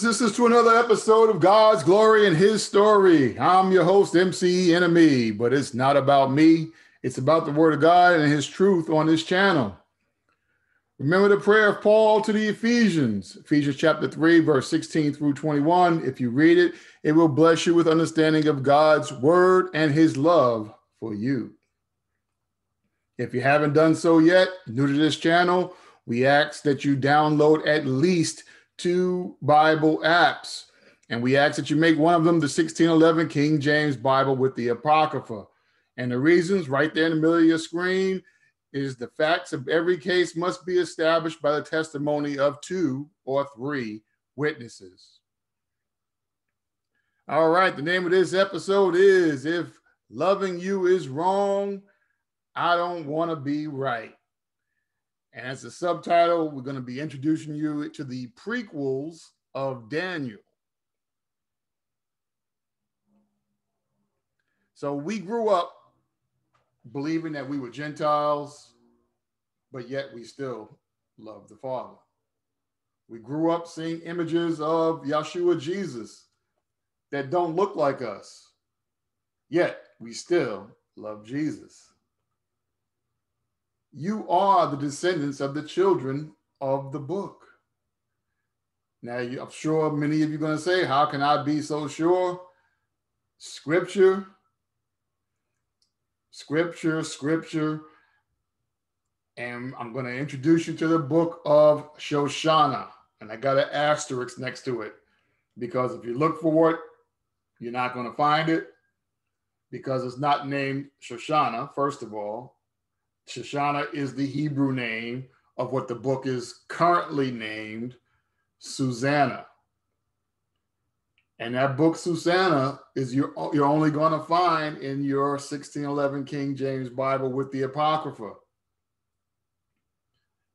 And sisters, to another episode of God's Glory and His Story. I'm your host, MC Enemy, but it's not about me. It's about the Word of God and His truth on this channel. Remember the prayer of Paul to the Ephesians, Ephesians chapter 3, verse 16 through 21. If you read it, it will bless you with understanding of God's Word and His love for you. If you haven't done so yet, new to this channel, we ask that you download at least two Bible apps. And we ask that you make one of them the 1611 King James Bible with the Apocrypha. And the reasons right there in the middle of your screen is the facts of every case must be established by the testimony of two or three witnesses. All right, the name of this episode is If Loving You is Wrong, I Don't Want to Be Right. And as a subtitle, we're going to be introducing you to the prequels of Daniel. So we grew up believing that we were Gentiles, but yet we still love the Father. We grew up seeing images of Yeshua Jesus that don't look like us, yet we still love Jesus. You are the descendants of the children of the book. Now, I'm sure many of you are going to say, How can I be so sure? Scripture, scripture, scripture. And I'm going to introduce you to the book of Shoshana. And I got an asterisk next to it because if you look for it, you're not going to find it because it's not named Shoshana, first of all. Shoshana is the Hebrew name of what the book is currently named Susanna. And that book, Susanna, is you're, you're only going to find in your 1611 King James Bible with the Apocrypha.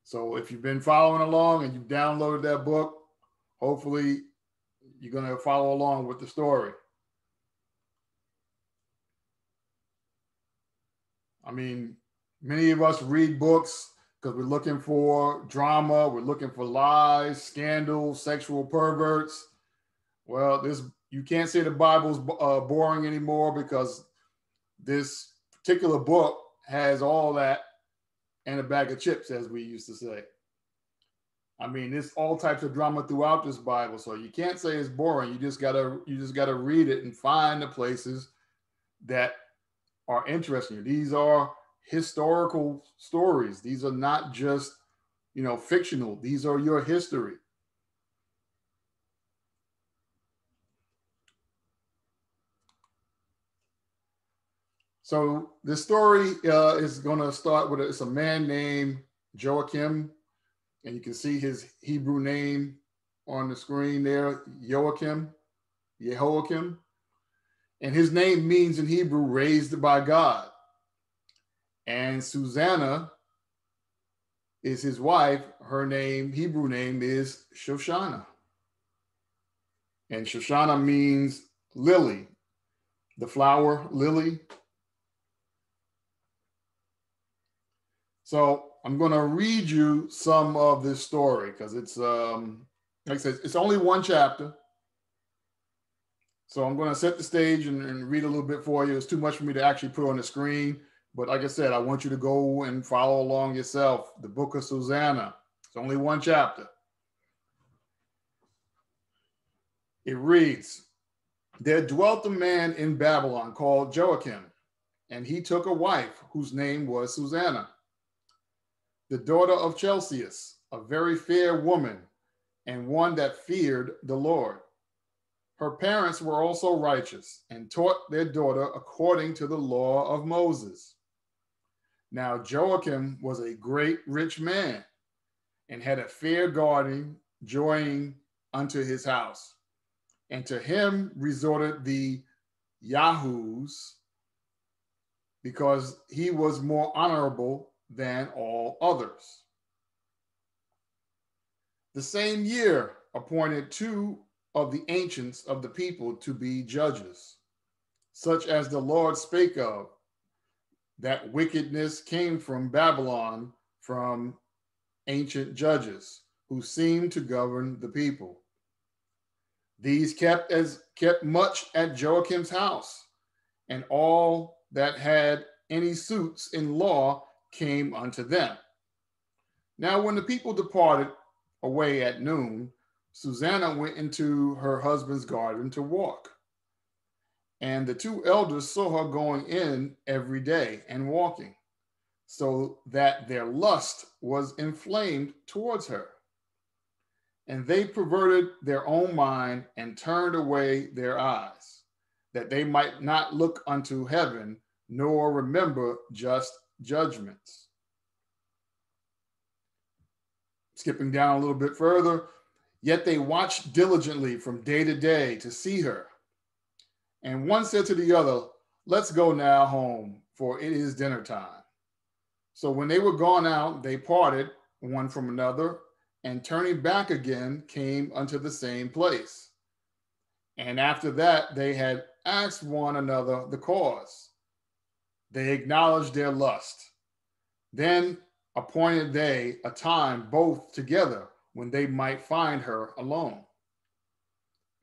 So if you've been following along and you've downloaded that book, hopefully you're going to follow along with the story. I mean, many of us read books because we're looking for drama, we're looking for lies, scandals, sexual perverts. Well, this you can't say the Bible's uh, boring anymore because this particular book has all that and a bag of chips, as we used to say. I mean, there's all types of drama throughout this Bible, so you can't say it's boring. You just gotta you just gotta read it and find the places that are interesting. These are historical stories. These are not just, you know, fictional. These are your history. So the story uh, is going to start with a, it's a man named Joachim, and you can see his Hebrew name on the screen there, Joachim, Jehoiakim, and his name means in Hebrew raised by God. And Susanna is his wife. Her name, Hebrew name, is Shoshana. And Shoshana means lily, the flower lily. So I'm going to read you some of this story because it's, um, like I said, it's only one chapter. So I'm going to set the stage and, and read a little bit for you. It's too much for me to actually put on the screen. But like I said, I want you to go and follow along yourself. The book of Susanna. It's only one chapter. It reads There dwelt a man in Babylon called Joachim, and he took a wife whose name was Susanna, the daughter of Chelcias, a very fair woman, and one that feared the Lord. Her parents were also righteous and taught their daughter according to the law of Moses. Now Joachim was a great rich man and had a fair garden joining unto his house. And to him resorted the Yahudis because he was more honorable than all others. The same year appointed two of the ancients of the people to be judges, such as the Lord spake of, that wickedness came from Babylon from ancient judges who seemed to govern the people. These kept as kept much at Joachim's house, and all that had any suits in law came unto them. Now, when the people departed away at noon, Susanna went into her husband's garden to walk. And the two elders saw her going in every day and walking, so that their lust was inflamed towards her. And they perverted their own mind and turned away their eyes, that they might not look unto heaven, nor remember just judgments. Skipping down a little bit further, yet they watched diligently from day to day to see her and one said to the other, Let's go now home, for it is dinner time. So when they were gone out, they parted one from another, and turning back again, came unto the same place. And after that, they had asked one another the cause. They acknowledged their lust. Then appointed they a time both together when they might find her alone.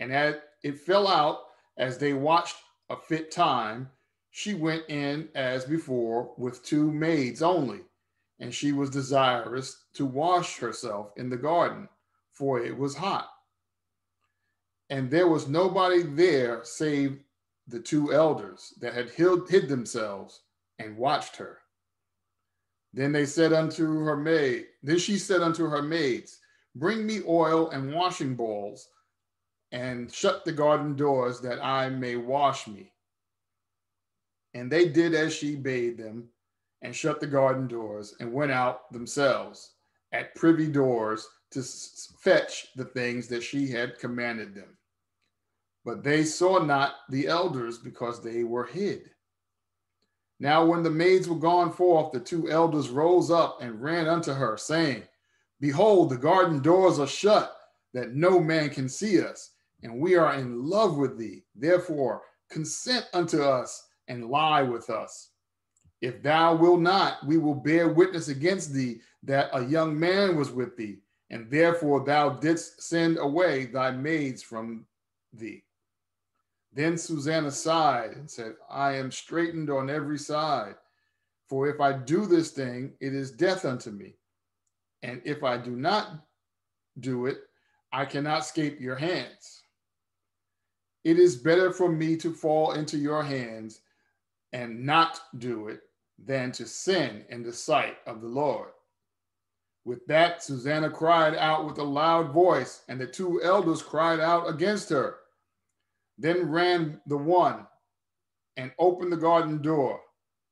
And as it fell out as they watched a fit time, she went in as before with two maids only, and she was desirous to wash herself in the garden, for it was hot. And there was nobody there save the two elders that had hid, themselves and watched her. Then they said unto her maid, then she said unto her maids, Bring me oil and washing bowls and shut the garden doors that I may wash me. And they did as she bade them, and shut the garden doors, and went out themselves at privy doors to fetch the things that she had commanded them. But they saw not the elders because they were hid. Now, when the maids were gone forth, the two elders rose up and ran unto her, saying, Behold, the garden doors are shut, that no man can see us and we are in love with thee. Therefore, consent unto us and lie with us. If thou wilt not, we will bear witness against thee that a young man was with thee, and therefore thou didst send away thy maids from thee. Then Susanna sighed and said, I am straitened on every side. For if I do this thing, it is death unto me. And if I do not do it, I cannot escape your hands. It is better for me to fall into your hands and not do it than to sin in the sight of the Lord. With that, Susanna cried out with a loud voice, and the two elders cried out against her. Then ran the one and opened the garden door.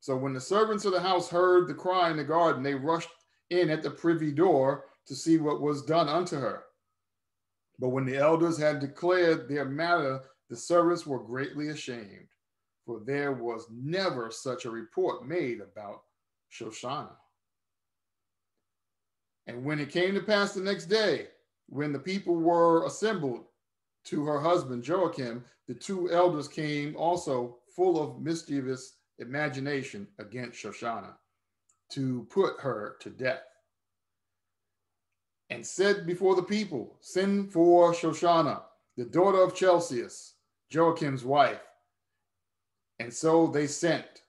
So when the servants of the house heard the cry in the garden, they rushed in at the privy door to see what was done unto her. But when the elders had declared their matter the servants were greatly ashamed, for there was never such a report made about Shoshana. And when it came to pass the next day, when the people were assembled to her husband Joachim, the two elders came also full of mischievous imagination against Shoshana to put her to death. And said before the people, Send for Shoshana, the daughter of Chelcias, Joachim's wife. And so they sent.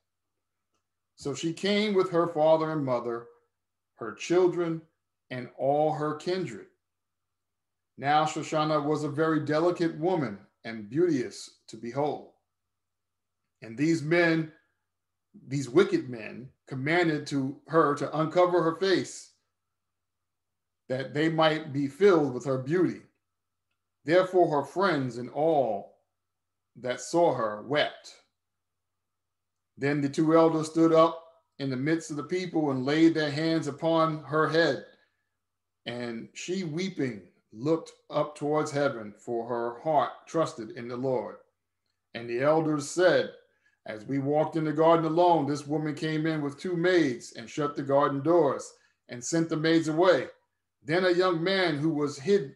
So she came with her father and mother, her children, and all her kindred. Now Shoshana was a very delicate woman and beauteous to behold. And these men, these wicked men, commanded to her to uncover her face that they might be filled with her beauty. Therefore, her friends and all that saw her wept. Then the two elders stood up in the midst of the people and laid their hands upon her head. And she, weeping, looked up towards heaven, for her heart trusted in the Lord. And the elders said, As we walked in the garden alone, this woman came in with two maids and shut the garden doors and sent the maids away. Then a young man who was hid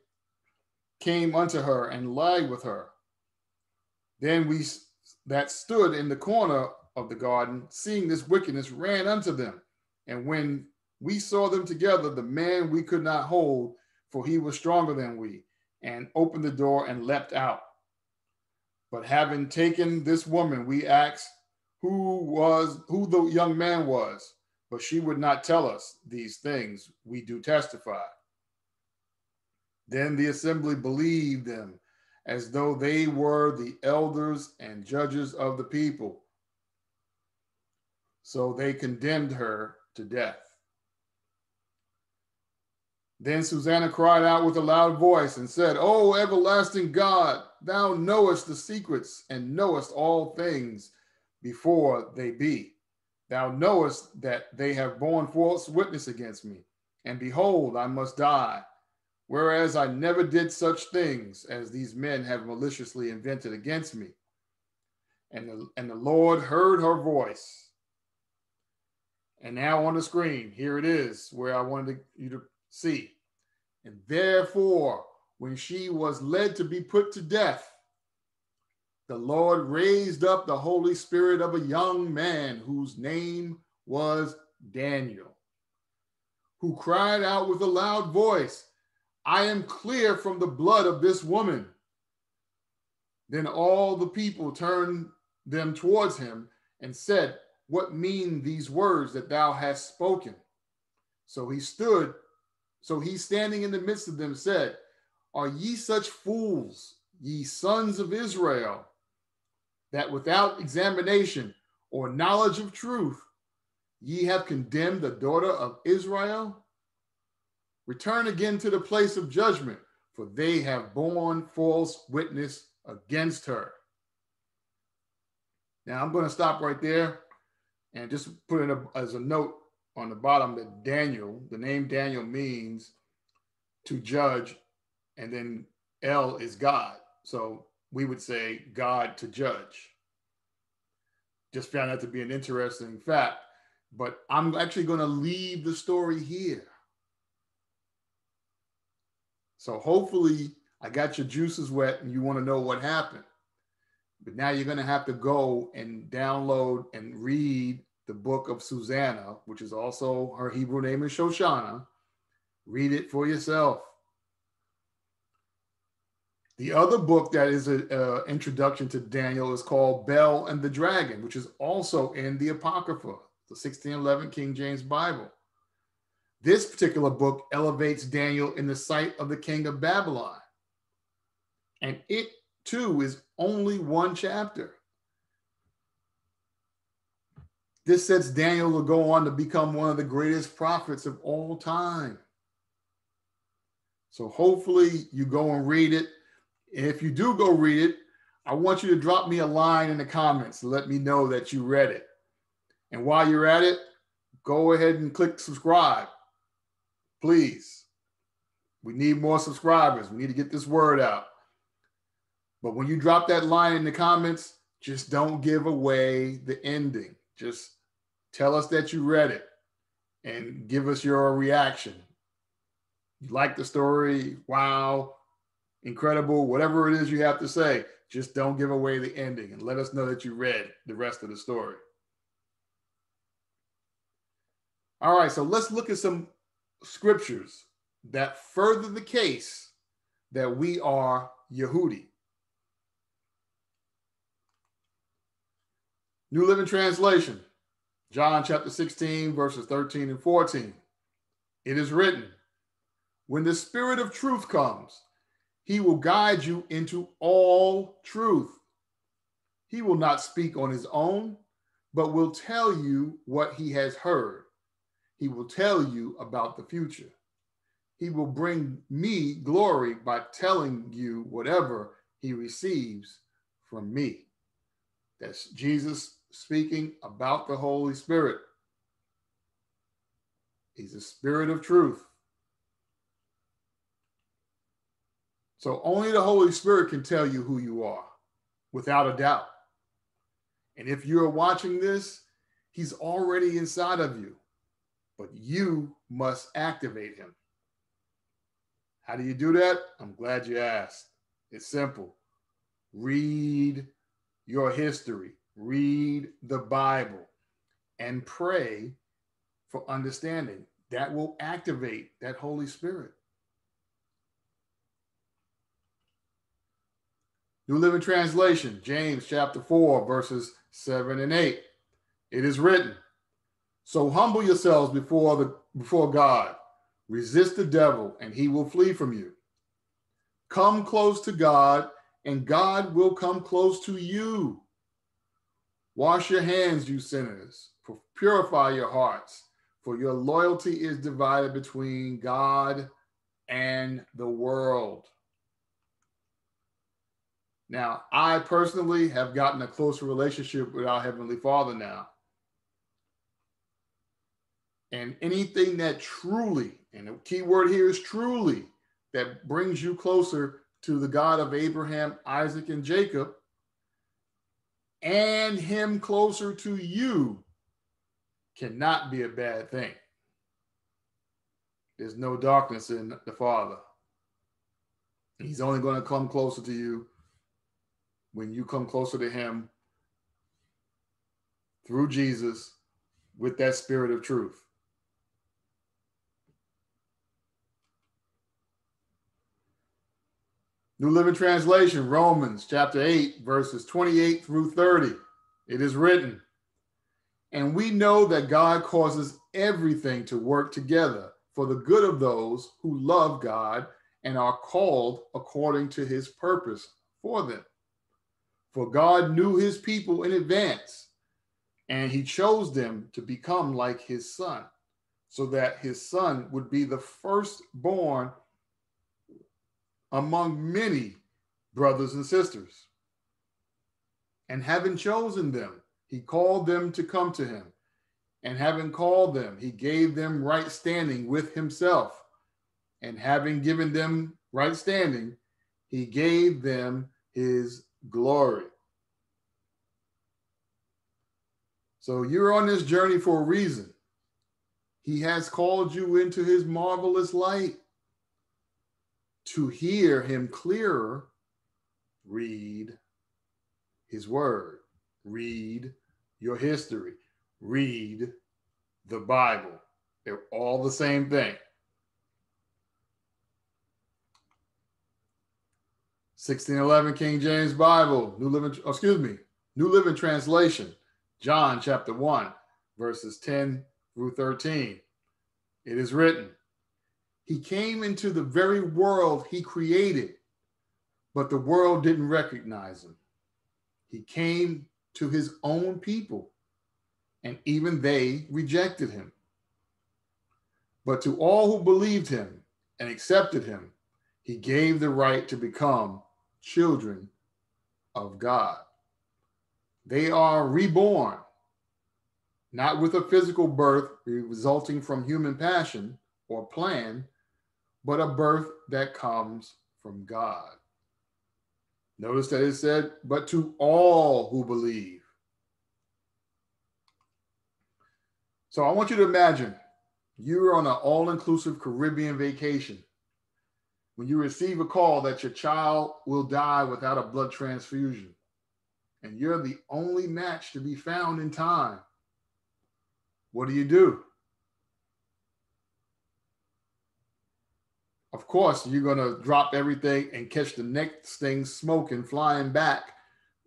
came unto her and lied with her. Then we that stood in the corner of the garden, seeing this wickedness, ran unto them. And when we saw them together, the man we could not hold, for he was stronger than we, and opened the door and leapt out. But having taken this woman, we asked who was who the young man was, but she would not tell us these things. We do testify. Then the assembly believed them as though they were the elders and judges of the people. So they condemned her to death. Then Susanna cried out with a loud voice and said, O everlasting God, thou knowest the secrets and knowest all things before they be. Thou knowest that they have borne false witness against me, and behold, I must die. Whereas I never did such things as these men have maliciously invented against me. And the, and the Lord heard her voice. And now on the screen, here it is, where I wanted you to see. And therefore, when she was led to be put to death, the Lord raised up the Holy Spirit of a young man whose name was Daniel, who cried out with a loud voice, I am clear from the blood of this woman. Then all the people turned them towards him and said, What mean these words that thou hast spoken? So he stood, so he standing in the midst of them said, Are ye such fools, ye sons of Israel, that without examination or knowledge of truth, ye have condemned the daughter of Israel? Return again to the place of judgment, for they have borne false witness against her. Now I'm going to stop right there and just put it as a note on the bottom that Daniel, the name Daniel means to judge, and then El is God. So we would say God to judge. Just found that to be an interesting fact. But I'm actually going to leave the story here so hopefully I got your juices wet and you want to know what happened. But now you're going to have to go and download and read the book of Susanna, which is also her Hebrew name is Shoshana. Read it for yourself. The other book that is an introduction to Daniel is called Bel and the Dragon, which is also in the Apocrypha, the 1611 King James Bible. This particular book elevates Daniel in the sight of the king of Babylon. And it too is only one chapter. This sets Daniel to go on to become one of the greatest prophets of all time. So hopefully you go and read it. If you do go read it, I want you to drop me a line in the comments to let me know that you read it. And while you're at it, go ahead and click subscribe please. We need more subscribers. We need to get this word out. But when you drop that line in the comments, just don't give away the ending. Just tell us that you read it and give us your reaction. You like the story? Wow, incredible, whatever it is you have to say. Just don't give away the ending and let us know that you read the rest of the story. All right, so let's look at some scriptures that further the case that we are Yehudi. New Living Translation, John chapter 16, verses 13 and 14. It is written, When the Spirit of truth comes, he will guide you into all truth. He will not speak on his own, but will tell you what he has heard he will tell you about the future. He will bring me glory by telling you whatever he receives from me. That's Jesus speaking about the Holy Spirit. He's a spirit of truth. So only the Holy Spirit can tell you who you are without a doubt. And if you're watching this, he's already inside of you, but you must activate him. How do you do that? I'm glad you asked. It's simple. Read your history, read the Bible, and pray for understanding. That will activate that Holy Spirit. New Living Translation, James chapter 4, verses 7 and 8. It is written, So humble yourselves before the before God, resist the devil, and he will flee from you. Come close to God, and God will come close to you. Wash your hands, you sinners, purify your hearts, for your loyalty is divided between God and the world. Now, I personally have gotten a closer relationship with our Heavenly Father now. And anything that truly, and the key word here is truly, that brings you closer to the God of Abraham, Isaac, and Jacob, and him closer to you cannot be a bad thing. There's no darkness in the Father. He's only going to come closer to you when you come closer to Him through Jesus with that spirit of truth. New Living Translation, Romans chapter 8, verses 28 through 30. It is written, And we know that God causes everything to work together for the good of those who love God and are called according to his purpose for them. For God knew his people in advance, and he chose them to become like his son, so that his son would be the firstborn among many brothers and sisters. And having chosen them, he called them to come to him. And having called them, he gave them right standing with himself. And having given them right standing, he gave them his glory. So you're on this journey for a reason. He has called you into his marvelous light. To hear him clearer, read his word, read your history, read the Bible. They're all the same thing. 1611 King James Bible, New Living, oh, excuse me, New Living Translation, John chapter 1, verses 10 through 13. It is written, He came into the very world he created, but the world didn't recognize him. He came to his own people, and even they rejected him. But to all who believed him and accepted him, he gave the right to become children of God. They are reborn, not with a physical birth resulting from human passion or plan, but a birth that comes from God. Notice that it said, but to all who believe. So I want you to imagine you're on an all inclusive Caribbean vacation when you receive a call that your child will die without a blood transfusion, and you're the only match to be found in time, what do you do? Of course, you're going to drop everything and catch the next thing smoking, flying back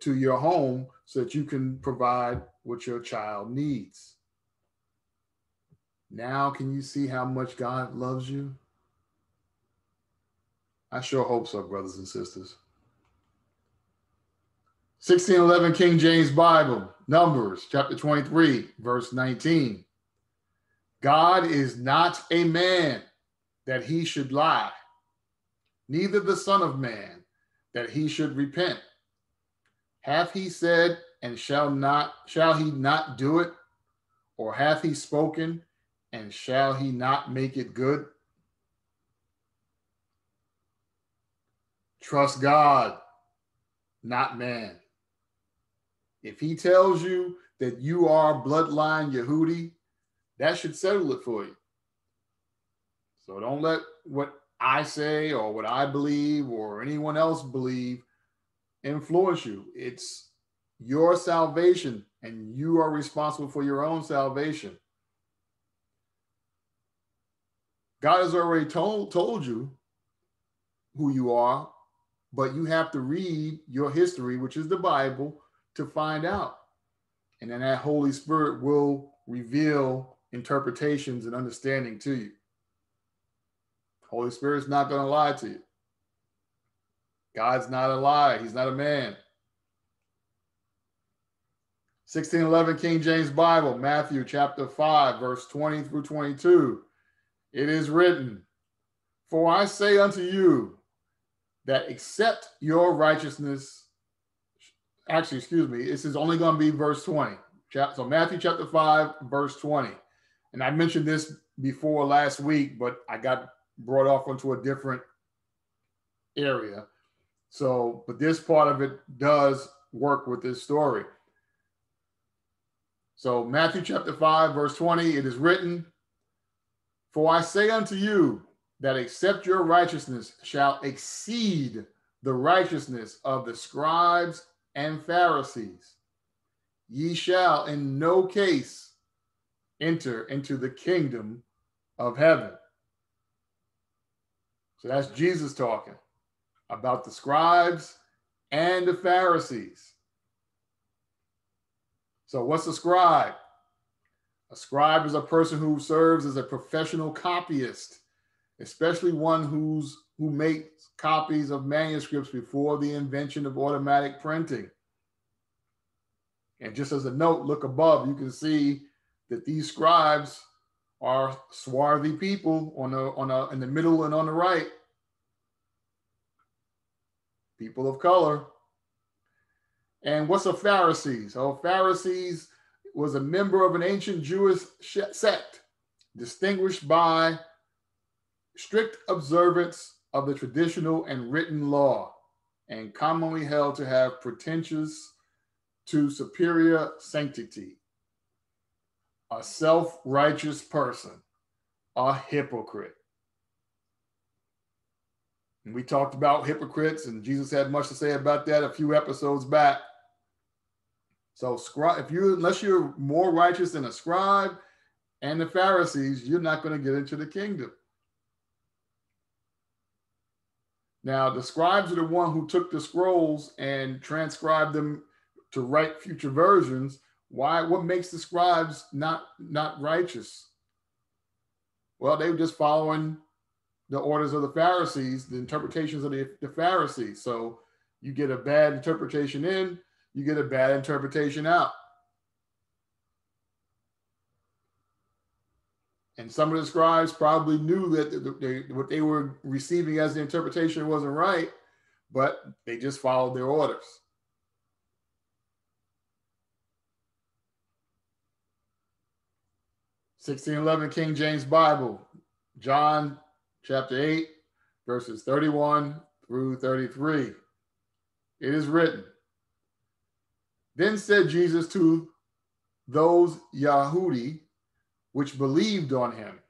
to your home so that you can provide what your child needs. Now, can you see how much God loves you? I sure hope so, brothers and sisters. 1611 King James Bible, Numbers chapter 23, verse 19. God is not a man that he should lie, neither the Son of Man that he should repent. Hath he said, and shall not shall he not do it? Or hath he spoken, and shall he not make it good? Trust God, not man. If he tells you that you are bloodline Yehudi, that should settle it for you. So don't let what I say or what I believe or anyone else believe influence you. It's your salvation and you are responsible for your own salvation. God has already told, told you who you are, but you have to read your history, which is the Bible, to find out. And then that Holy Spirit will reveal interpretations and understanding to you. Holy Spirit's not going to lie to you. God's not a lie. He's not a man. 1611 King James Bible, Matthew chapter 5, verse 20 through 22. It is written, For I say unto you that except your righteousness, actually, excuse me, this is only going to be verse 20. So Matthew chapter 5, verse 20. And I mentioned this before last week, but I got brought off onto a different area. So, but this part of it does work with this story. So, Matthew chapter 5, verse 20, it is written, For I say unto you that except your righteousness shall exceed the righteousness of the scribes and Pharisees, ye shall in no case enter into the kingdom of heaven. So that's Jesus talking about the scribes and the Pharisees. So, what's a scribe? A scribe is a person who serves as a professional copyist, especially one who's who makes copies of manuscripts before the invention of automatic printing. And just as a note, look above, you can see that these scribes are swarthy people on the on a, in the middle and on the right. People of color. And what's a Pharisees? Oh, Pharisees was a member of an ancient Jewish sect distinguished by strict observance of the traditional and written law and commonly held to have pretentious to superior sanctity a self righteous person, a hypocrite. And we talked about hypocrites, and Jesus had much to say about that a few episodes back. So, if you unless you're more righteous than a scribe and the Pharisees, you're not going to get into the kingdom. Now, the scribes are the one who took the scrolls and transcribed them to write future versions why? What makes the scribes not not righteous? Well, they were just following the orders of the Pharisees, the interpretations of the, the Pharisees. So you get a bad interpretation in, you get a bad interpretation out. And some of the scribes probably knew that they, what they were receiving as the interpretation wasn't right, but they just followed their orders. 1611 King James Bible, John chapter 8, verses 31 through 33. It is written, Then said Jesus to those Yahudi which believed on him,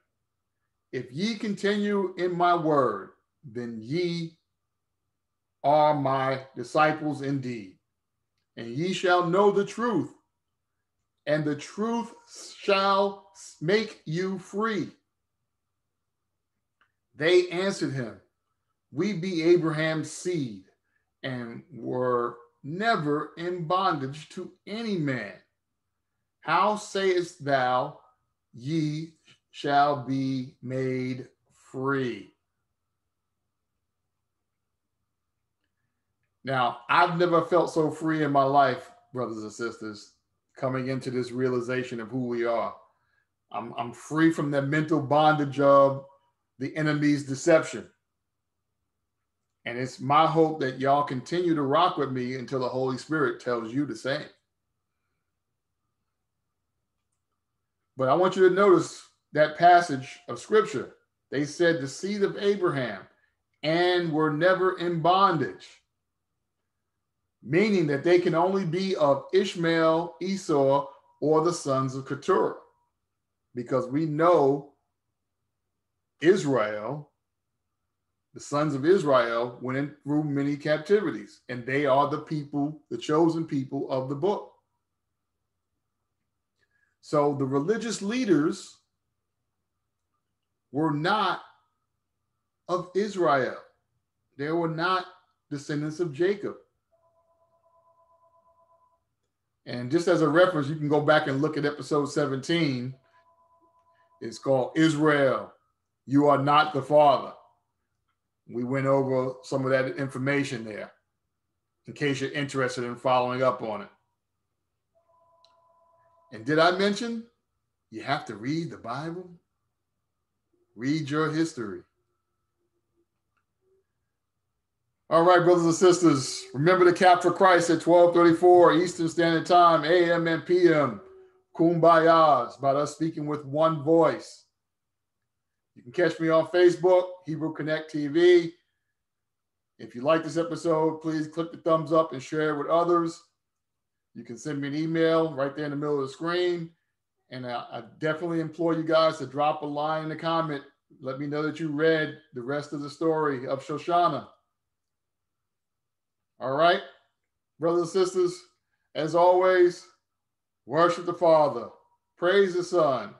If ye continue in my word, then ye are my disciples indeed, and ye shall know the truth, and the truth shall make you free. They answered him, We be Abraham's seed and were never in bondage to any man. How sayest thou, ye shall be made free? Now, I've never felt so free in my life, brothers and sisters, coming into this realization of who we are. I'm, I'm free from that mental bondage of the enemy's deception. And it's my hope that y'all continue to rock with me until the Holy Spirit tells you the same. But I want you to notice that passage of scripture. They said the seed of Abraham and were never in bondage, meaning that they can only be of Ishmael, Esau, or the sons of Keturah, because we know Israel, the sons of Israel, went through many captivities, and they are the people, the chosen people of the book. So the religious leaders were not of Israel. They were not descendants of Jacob. And just as a reference, you can go back and look at episode 17. It's called Israel, You Are Not the Father. We went over some of that information there in case you're interested in following up on it. And did I mention you have to read the Bible? Read your history. All right, brothers and sisters, remember to capture Christ at 1234 Eastern Standard Time, AM and PM. Kumbayas, about us speaking with one voice. You can catch me on Facebook, Hebrew Connect TV. If you like this episode, please click the thumbs up and share it with others. You can send me an email right there in the middle of the screen. And I, I definitely implore you guys to drop a line in the comment. Let me know that you read the rest of the story of Shoshana. All right, brothers and sisters, as always, worship the Father, praise the Son,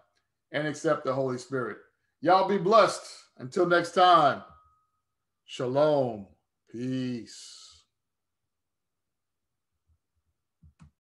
and accept the Holy Spirit. Y'all be blessed. Until next time, shalom, peace.